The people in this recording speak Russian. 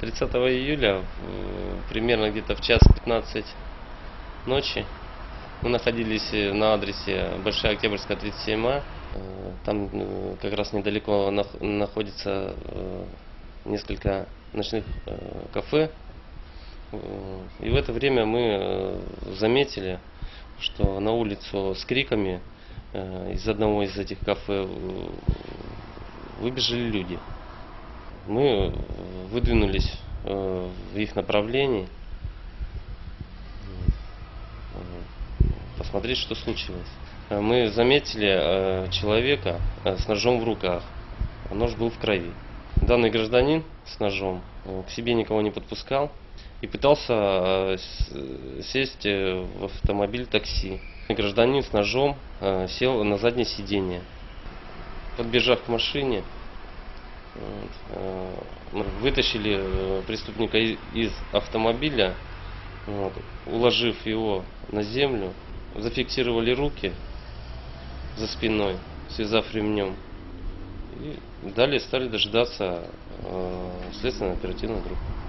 30 июля, примерно где-то в час 15 ночи, мы находились э, на адресе Большая Октябрьская 37А. Э, Там э, как раз недалеко нах- находится несколько ночных кафе. И в это время мы заметили, что на улицу с криками из одного из этих кафе выбежали люди. Мы выдвинулись э, в их направлении посмотреть, что случилось. Э, Мы заметили э, человека с ножом в руках. Нож был в крови. Данный гражданин с ножом к себе никого не подпускал и пытался сесть в автомобиль такси. Гражданин с ножом сел на заднее сиденье. Подбежав к машине, вот, э, мы вытащили э, преступника из автомобиля, вот, уложив его на землю, зафиксировали руки за спиной, связав ремнем. И далее стали дожидаться э, следственной оперативной группы.